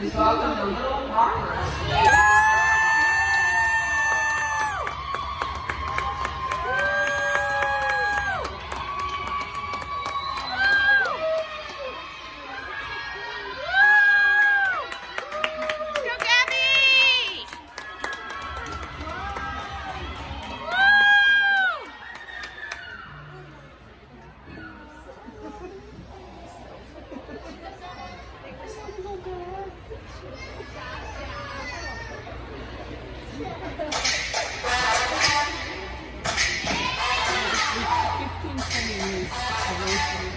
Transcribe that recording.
Please welcome the Little Harpers. Away from